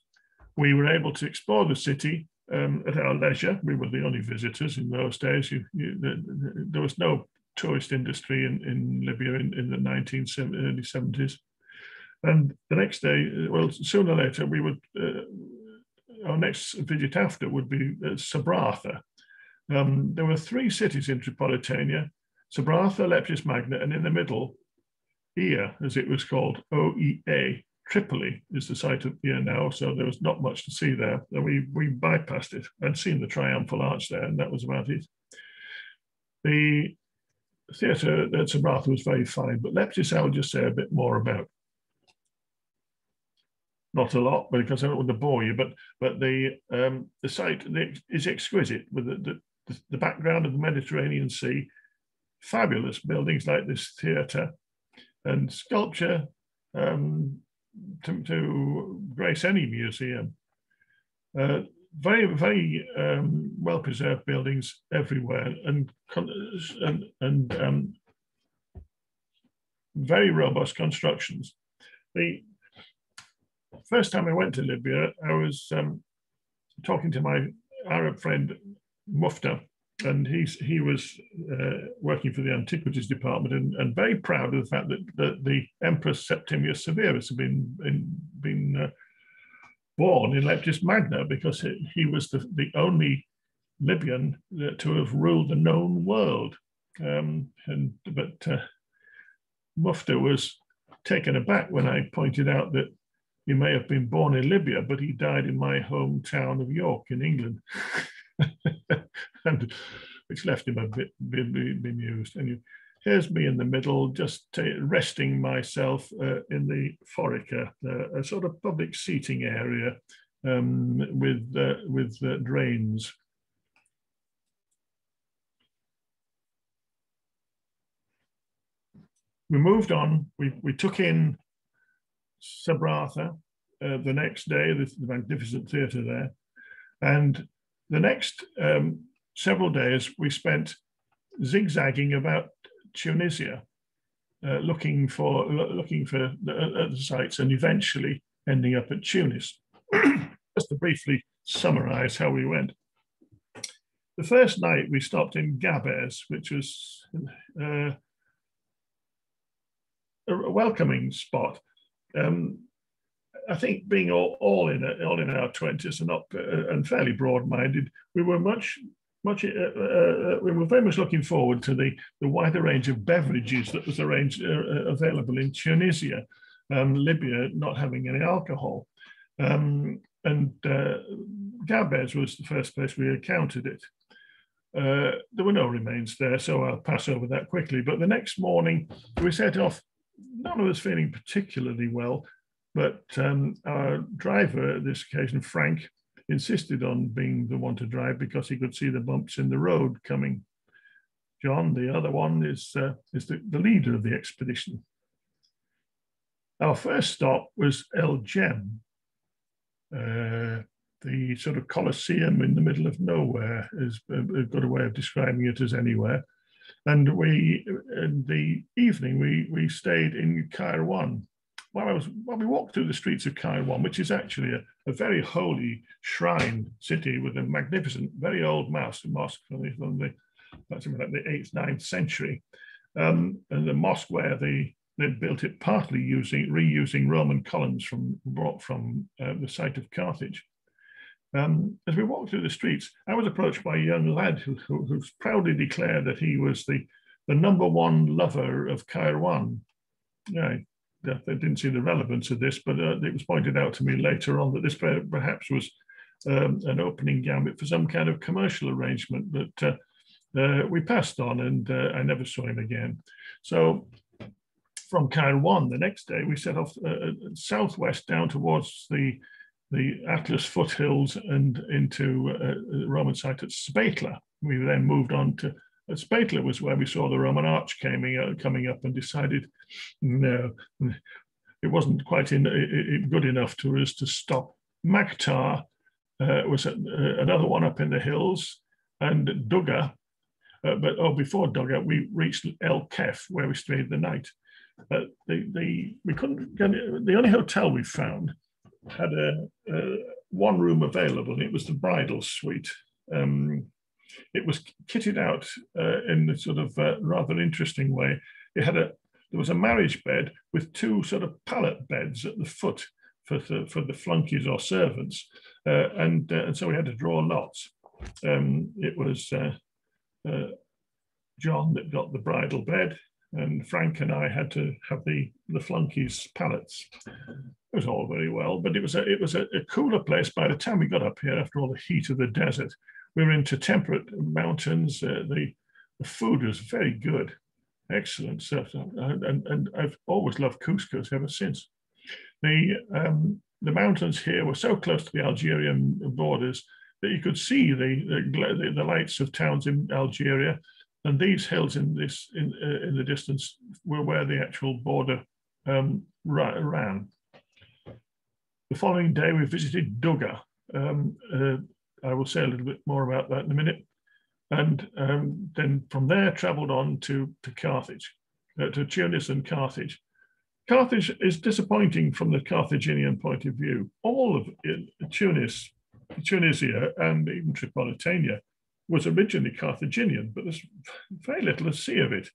Speaker 1: We were able to explore the city um, at our leisure. We were the only visitors in those days. You, you, the, the, there was no tourist industry in, in Libya in, in the 1970s, early 70s. And the next day, well, sooner or later, we would, uh, our next visit after would be uh, Sabratha. Um, there were three cities in Tripolitania, Sabratha, Leptis Magna, and in the middle, Ia, as it was called, OEA. Tripoli is the site of Ia now, so there was not much to see there. And we, we bypassed it. I'd seen the Triumphal Arch there, and that was about it. The theatre at Sabratha was very fine, but Leptis I will just say a bit more about. Not a lot, because I don't want to bore you, but but the um, the site is exquisite with the, the, the background of the Mediterranean Sea, fabulous buildings like this theatre, and sculpture um, to, to, grace any museum. Uh, very, very um, well preserved buildings everywhere, and and, and um, very robust constructions. The first time I went to Libya, I was um, talking to my Arab friend Mufta, and he's he was uh, working for the antiquities department and, and very proud of the fact that, that the Empress Septimius Severus had been been, been uh, born in Leptis Magna because it, he was the, the only Libyan to have ruled the known world. Um, and but uh, Mufta was taken aback when I pointed out that he may have been born in Libya, but he died in my hometown of York in England. and which left him a bit bemused. And here's me in the middle, just resting myself uh, in the Forica, uh, a sort of public seating area um, with uh, with uh, drains. We moved on. We we took in Sabratha uh, the next day, the, the magnificent theatre there, and the next um, several days we spent zigzagging about Tunisia, uh, looking for looking for the, uh, sites, and eventually ending up at Tunis. Just to briefly summarize how we went. The first night we stopped in Gabes, which was uh, a welcoming spot. Um, I think being all, all in all in our twenties and not uh, and fairly broad-minded, we were much much uh, uh, uh, we were very much looking forward to the the wider range of beverages that was arranged uh, uh available in Tunisia, um, Libya not having any alcohol, um, and Gabes was the first place we encountered it. there were no remains there, so I'll pass over that quickly. But the next morning, we set off. None of us feeling particularly well, but um, our driver at this occasion, Frank, insisted on being the one to drive because he could see the bumps in the road coming. John, the other one, is, uh, is the, the leader of the expedition. Our first stop was El Jem, uh, the sort of Colosseum in the middle of nowhere is a good way of describing it as anywhere. And we, in the evening, we, we stayed in Kairouan, while I was while we walked through the streets of Kairouan, which is actually a, a very holy shrine city with a magnificent, very old mosque, mosque from the, from the something like the eighth, ninth century, um, and the mosque where they they built it partly using reusing Roman columns from brought from uh, the site of Carthage. Um, as we walked through the streets, I was approached by a young lad who, who, who proudly declared that he was the, the number one lover of Kairouan. Yeah, I didn't see the relevance of this, but uh, it was pointed out to me later on that this perhaps was um, an opening gambit for some kind of commercial arrangement that uh, uh, we passed on, and uh, I never saw him again. So from Kairouan the next day, we set off uh, southwest down towards the the Atlas foothills and into a Roman site at Sbeitla. We then moved on to at Sbeitla was where we saw the Roman arch coming, coming up and decided no, it wasn't quite in, it, good enough to us to stop. Maktar uh, was a, uh, another one up in the hills, and Dugga. Uh, but oh, before Dugga, we reached El Kef, where we stayed the night. Uh, the, the we couldn't get the only hotel we found had a, a, one room available, and it was the bridal suite. Um, it was kitted out uh, in a sort of uh, rather interesting way. It had a there was a marriage bed with two sort of pallet beds at the foot for the, for the flunkies or servants, uh, and uh, and so we had to draw lots. Um, it was uh, uh, John that got the bridal bed, and Frank and I had to have the the flunkies pallets. It was all very well, but it was a it was a, a cooler place by the time we got up here after all the heat of the desert. We were into temperate mountains. Uh, the the food was very good, excellent stuff, and, and, and I've always loved couscous ever since. The, um, the mountains here were so close to the Algerian borders that you could see the, the, the lights of towns in Algeria. And these hills in this in, uh, in the distance were where the actual border um, ran. The following day, we visited Dugga. Um, uh, I will say a little bit more about that in a minute. And um, then from there, traveled on to, to Carthage, uh, to Tunis and Carthage. Carthage is disappointing from the Carthaginian point of view. All of it, Tunis, Tunisia, and even Tripolitania was originally Carthaginian, but there's very little to see of it.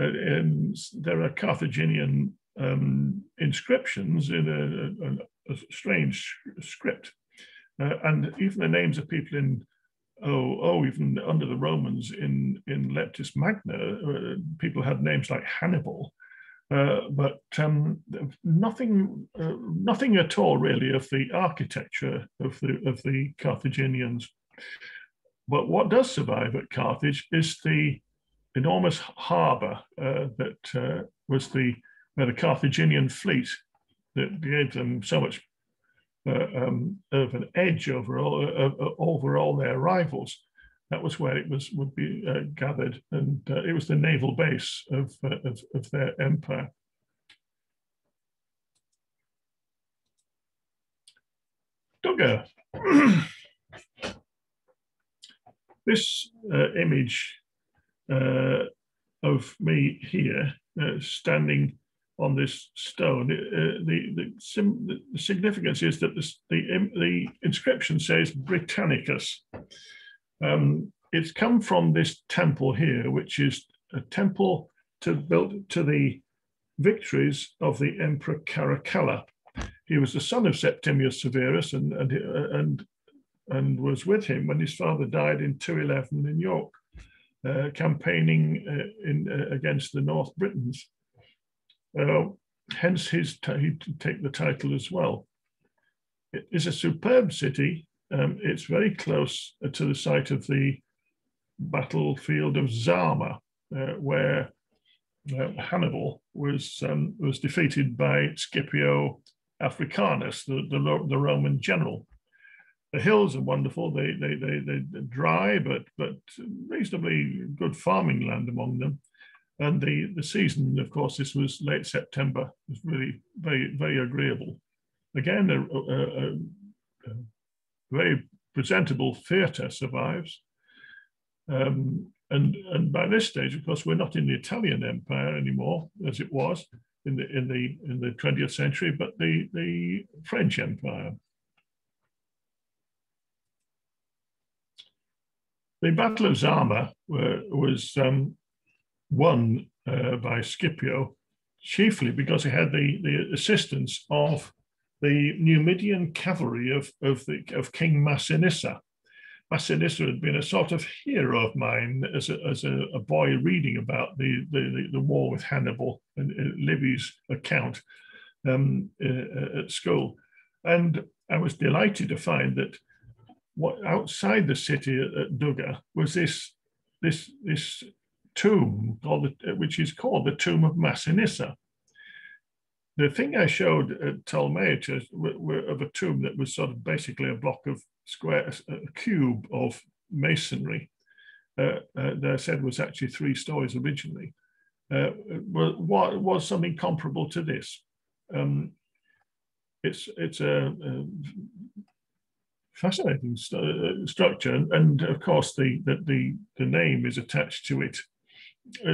Speaker 1: Uh, and there are Carthaginian um, inscriptions in a, a, a strange script. Uh, and even the names of people in oh, oh, even under the Romans in in Leptis Magna, uh, people had names like Hannibal, uh, but um, nothing, uh, nothing at all really of the architecture of the of the Carthaginians. But what does survive at Carthage is the enormous harbour uh, that uh, was the where the Carthaginian fleet that gave them so much um, of an edge over all, over all their rivals that was where it was would be uh, gathered, and uh, it was the naval base of, uh, of, of, their empire. Dugga. this uh, image uh, of me here uh, standing on this stone, the, the, sim, the, significance is that the, the inscription says Britannicus. Um, it's come from this temple here, which is a temple to, built to the victories of the Emperor Caracalla. He was the son of Septimius Severus and, and, and, and was with him when his father died in 211 in York, uh, campaigning uh, in, uh, against the North Britons. Uh, hence his he take the title as well. It is a superb city um, it's very close to the site of the battlefield of Zama, uh, where uh, Hannibal was um, was defeated by Scipio Africanus, the, the, the, Roman general. The hills are wonderful. They they they they're dry, but but reasonably good farming land among them. And the the season, of course, this was late September. it was really very very agreeable. Again, a, a, a, very presentable theatre survives. Um, and, and by this stage, of course, we're not in the Italian Empire anymore, as it was in the in the in the 20th century, but the the French Empire. The Battle of Zama were, was um, won uh, by Scipio, chiefly because he had the, the assistance of the Numidian cavalry of, of, the, of King Massinissa. Massinissa had been a sort of hero of mine as a, as a, a boy reading about the, the, the, war with Hannibal and uh, Livy's account um, uh, at school. And I was delighted to find that what outside the city at, at Dugga was this, this, this tomb, called which is called the Tomb of Massinissa. The thing I showed at Ptolemais of a tomb that was sort of basically a block of square, a cube of masonry, uh, uh, that I said was actually three stories originally, uh, was, was something comparable to this. Um, it's it's a, a fascinating st uh, structure, and, and, of course the, the the name is attached to it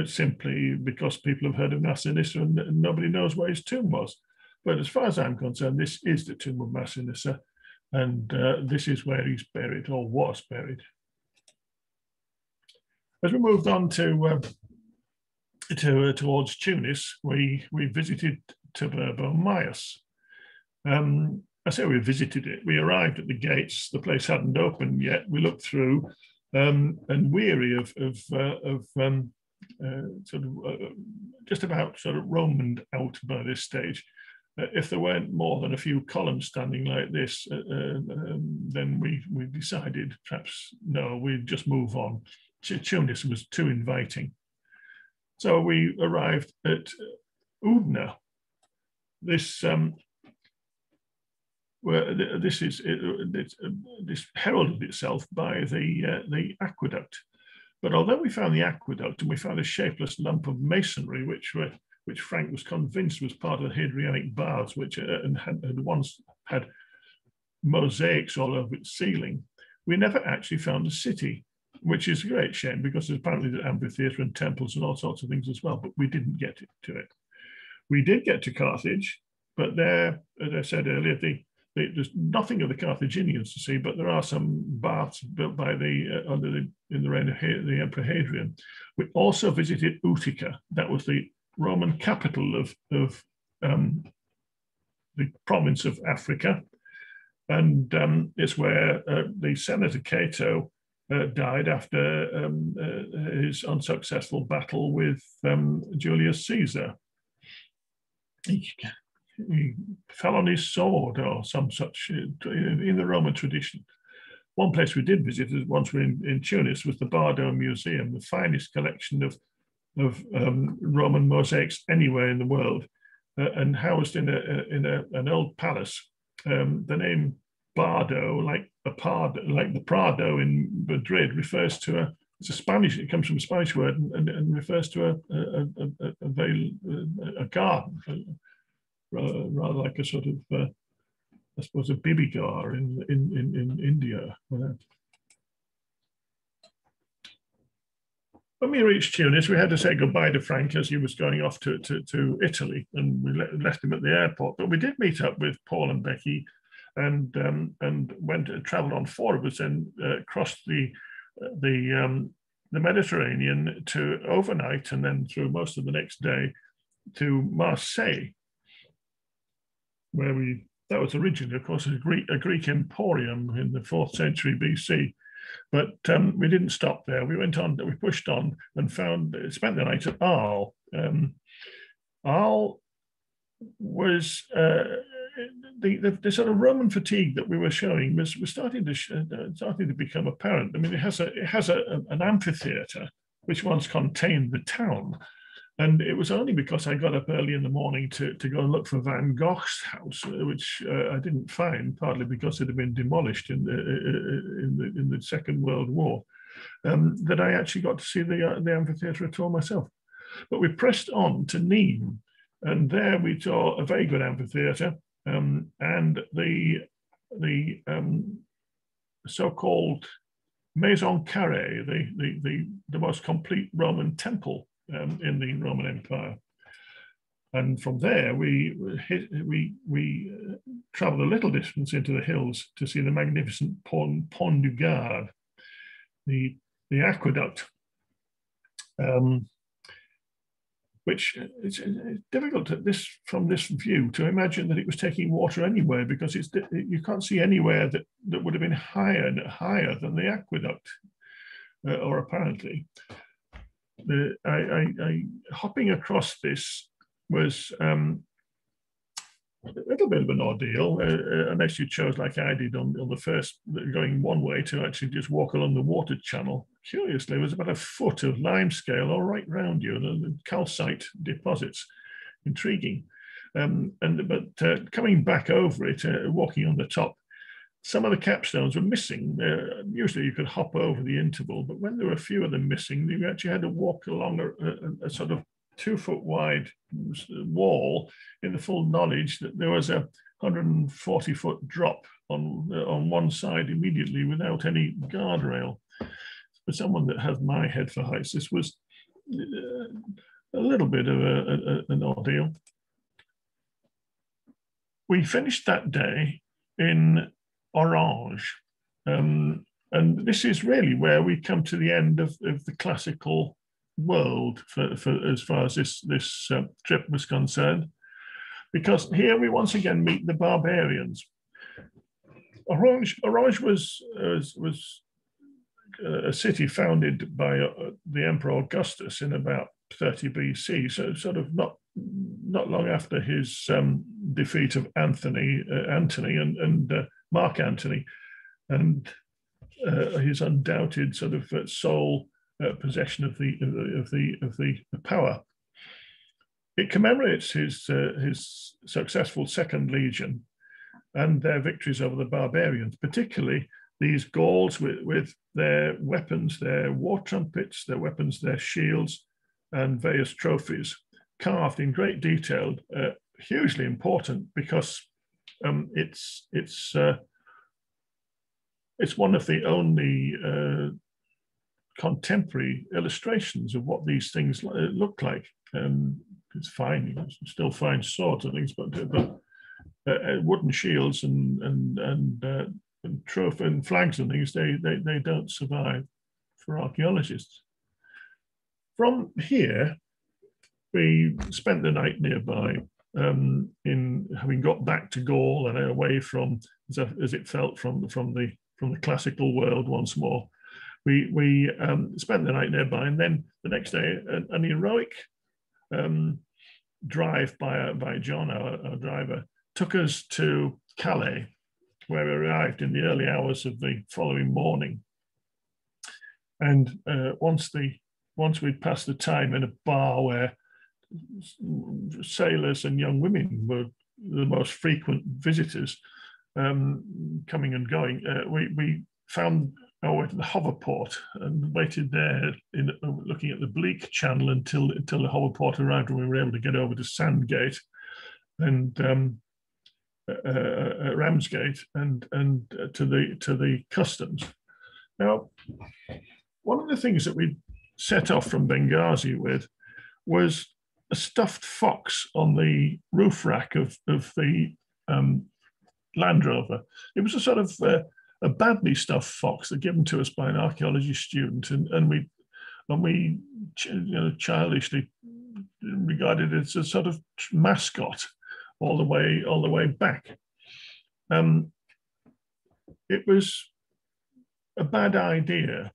Speaker 1: simply because people have heard of Massinissa and, nobody knows where his tomb was. But as far as I'm concerned, this is the tomb of Massinissa, and uh, this is where he's buried or was buried. As we moved on to uh, to uh, towards Tunis, we we visited Thuburbo Majus. Um, I say we visited it. We arrived at the gates. The place hadn't opened yet. We looked through, um, and weary of of, uh, of um, sort of uh, just about sort of Roman out by this stage. Uh, if there weren't more than a few columns standing like this, uh, uh, um, then we, we decided perhaps no, we'd just move on. Tunis was too inviting. So we arrived at Oudna. This um, where this is it, this heralded itself by the uh, the aqueduct but although we found the aqueduct and we found a shapeless lump of masonry, which were, which Frank was convinced was part of the Hadrianic baths, which uh, and had, had once had mosaics all over its ceiling, we never actually found a city, which is a great shame because there's apparently the amphitheatre and temples and all sorts of things as well, but we didn't get to it. We did get to Carthage, but there, as I said earlier, the there's nothing of the Carthaginians to see, but there are some baths built by the uh, under the in the reign of the Emperor Hadrian. We also visited Utica. That was the Roman capital of of um, the province of Africa, and um, it's where uh, the Senator Cato uh, died after um, uh, his unsuccessful battle with um, Julius Caesar. He fell on his sword or some such uh, in the Roman tradition. One place we did visit once we were in, in Tunis was the Bardo Museum, the finest collection of, of um, Roman mosaics anywhere in the world, uh, and housed in, a, in a, an old palace. Um, the name Bardo, like a Pardo, like the Prado in Madrid, refers to a it's a Spanish. It comes from a Spanish word and, and, and refers to a a, a, a, a garden, rather, rather like a sort of, uh, I suppose, a bibigar in, in, in, in India. When we reached Tunis, we had to say goodbye to Frank as he was going off to, to, to Italy, and we left him at the airport. But we did meet up with Paul and Becky, and um, and went travelled on four of us and uh, crossed the the um, the Mediterranean to overnight, and then through most of the next day to Marseille, where we that was originally, of course, a Greek, a Greek emporium in the fourth century BC. But um, we didn't stop there. We went on, we pushed on and found, spent the night at Arles. Um, Arles was uh, the, the, the, sort of Roman fatigue that we were showing was, was starting to uh, starting to become apparent. I mean, it has a it has a, an amphitheatre which once contained the town, and it was only because I got up early in the morning to, to go and look for Van Gogh's house, uh, which uh, I didn't find, partly because it had been demolished in the, uh, uh, in the, in the Second World War, um, that I actually got to see the, uh, the amphitheatre at all myself. But we pressed on to Nîmes, and there we saw a very good amphitheatre um, and the, the um, so-called Maison Carrée, the, the, the, the most complete Roman temple um, in the Roman Empire. And from there, we hit, we we uh, traveled a little distance into the hills to see the magnificent Pont, Pont du Gard, the the aqueduct. Um, which it's, it's difficult at this from this view to imagine that it was taking water anywhere because it's you can't see anywhere that, that would have been higher higher than the aqueduct, uh, or apparently. The, I, I, I, hopping across this was um, a little bit of an ordeal, uh, uh, unless you chose, like I did on, on the first, going one way to actually just walk along the water channel. Curiously, there was about a foot of limescale all right round you, the calcite deposits. Intriguing. Um, and But uh, coming back over it, uh, walking on the top, some of the capstones were missing. Uh, usually you could hop over the interval, but when there were a few of them missing, you actually had to walk along a, a, a sort of two foot wide wall in the full knowledge that there was a 140 foot drop on, uh, on one side immediately without any guardrail. For someone that has my head for heights, this was uh, a little bit of a, an ordeal. We finished that day in Orange. Um, and this is really where we come to the end of, of the classical world for, for as far as this this uh, trip was concerned, because here we once again meet the barbarians. Orange, Orange was was, was a city founded by uh, the Emperor Augustus in about 30 BC, so sort of not not long after his um, defeat of Anthony uh, Antony and, and uh, Mark Antony, and uh, his undoubted sort of uh, sole uh, possession of the of the of the, the power. It commemorates his uh, his successful Second Legion and their victories over the barbarians, particularly these Gauls with, with their weapons, their war trumpets, their weapons, their shields, and various trophies, carved in great detail. Uh, hugely important because um, it's it's uh, it's one of the only uh, contemporary illustrations of what these things look like. Um, it's fine, you still find swords and things, but, but uh, uh, wooden shields and and and, uh, and trophy and flags and things they, they they don't survive for archaeologists. From here, we spent the night nearby. Um, in having got back to Gaul and away from, as, it felt from from the from the classical world once more, we we um, spent the night nearby, and then the next day, an, an heroic um, drive by by John, our, our, driver, took us to Calais, where we arrived in the early hours of the following morning. And uh, once the once we'd passed the time in a bar where sailors and young women were the most frequent visitors um, coming and going, uh, we, we found I went to the hoverport and waited there, in, looking at the Bleak Channel until until the hoverport arrived, and we were able to get over to Sandgate and um, uh, uh, Ramsgate and and uh, to the to the customs. Now, one of the things that we set off from Benghazi with was a stuffed fox on the roof rack of of the um, Land Rover. It was a sort of uh, a badly stuffed fox that given to us by an archaeology student, and, and we and we you know, childishly regarded it as a sort of mascot all the way all the way back. Um, it was a bad idea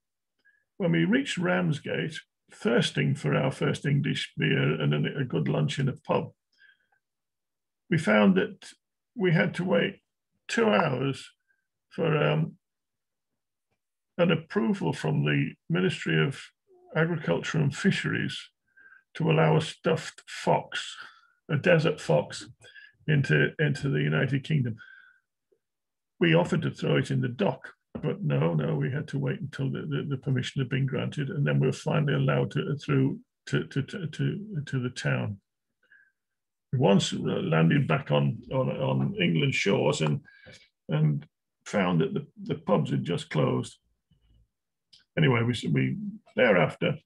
Speaker 1: when we reached Ramsgate, thirsting for our first English beer and a good lunch in a pub. We found that we had to wait two hours for um, an approval from the Ministry of Agriculture and Fisheries to allow a stuffed fox, a desert fox, into, into the United Kingdom. We offered to throw it in the dock, but no, no, we had to wait until the, the, the permission had been granted, and then we were finally allowed to uh, through to, to, to, to, the town. We once uh, landed back on, on, on England shores and, and found that the, the pubs had just closed. Anyway, we, we thereafter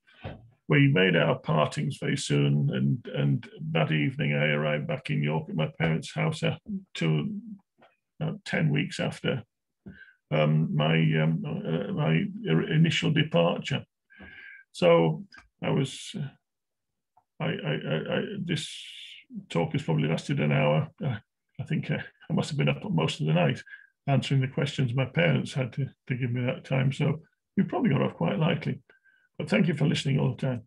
Speaker 1: we made our partings very soon, and and that evening I arrived back in York at my parents' house uh, to about ten weeks after um, my um, uh, my initial departure. So I was I, I, I, this talk has probably lasted an hour. Uh, I think uh, I must have been up most of the night answering the questions my parents had to, to give me that time. So we probably got off quite lightly. But thank you for listening all the time.